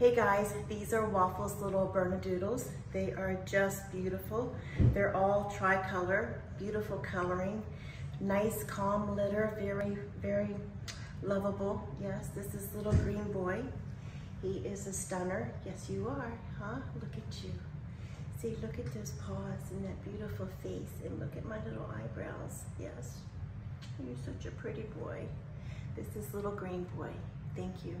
Hey guys, these are Waffles little Bernedoodles. They are just beautiful. They're all tricolor, beautiful coloring, nice calm litter, very, very lovable. Yes, this is little green boy. He is a stunner. Yes, you are, huh? Look at you. See, look at those paws and that beautiful face and look at my little eyebrows. Yes, you're such a pretty boy. This is little green boy. Thank you.